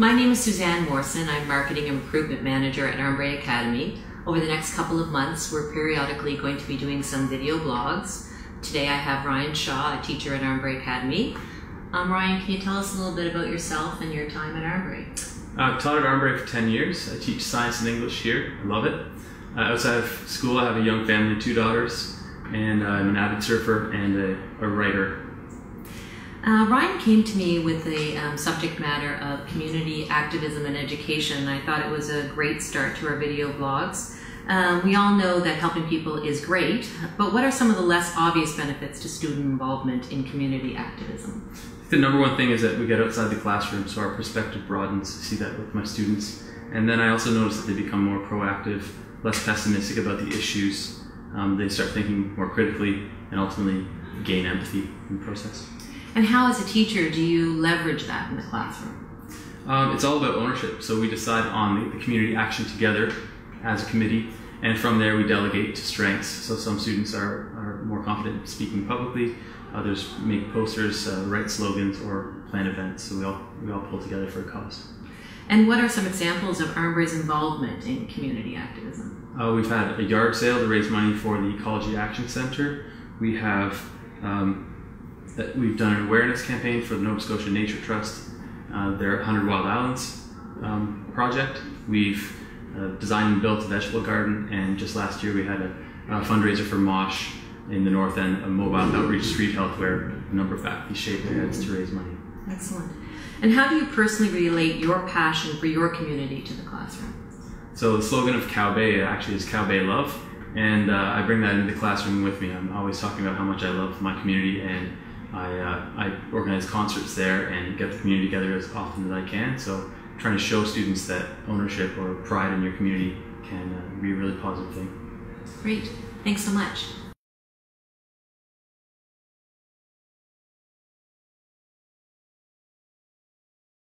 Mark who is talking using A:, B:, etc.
A: My name is Suzanne Morrison. I'm Marketing and Recruitment Manager at Armbrae Academy. Over the next couple of months, we're periodically going to be doing some video blogs. Today I have Ryan Shaw, a teacher at Armbrae Academy. Um, Ryan, can you tell us a little bit about yourself and your time at Armbrae?
B: I've taught at Armbrae for 10 years. I teach science and English here. I love it. Uh, outside of school, I have a young family, two daughters, and I'm an avid surfer and a, a writer.
A: Uh, Ryan came to me with the um, subject matter of community activism and education. I thought it was a great start to our video blogs. Um, we all know that helping people is great, but what are some of the less obvious benefits to student involvement in community activism?
B: The number one thing is that we get outside the classroom, so our perspective broadens. I see that with my students. And then I also notice that they become more proactive, less pessimistic about the issues. Um, they start thinking more critically and ultimately gain empathy in the process.
A: And how, as a teacher, do you leverage that in the classroom?
B: Um, it's all about ownership. So we decide on the, the community action together as a committee, and from there we delegate to strengths. So some students are, are more confident speaking publicly, others make posters, uh, write slogans, or plan events. So we all, we all pull together for a cause.
A: And what are some examples of Armbrae's involvement in community activism?
B: Uh, we've had a yard sale to raise money for the Ecology Action Center. We have um, that we've done an awareness campaign for the Nova Scotia Nature Trust, uh, their 100 Wild Islands um, project. We've uh, designed and built a vegetable garden, and just last year we had a, a fundraiser for MOSH in the North End, a mobile outreach street health where a number of faculty shaped their heads to raise money.
A: Excellent. And how do you personally relate your passion for your community to the classroom?
B: So the slogan of Cow Bay actually is Cow Bay Love, and uh, I bring that into the classroom with me. I'm always talking about how much I love my community and I, uh, I organize concerts there and get the community together as often as I can. So trying to show students that ownership or pride in your community can uh, be a really positive thing.
A: Great. Thanks so much.